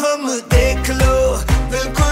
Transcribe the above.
शेर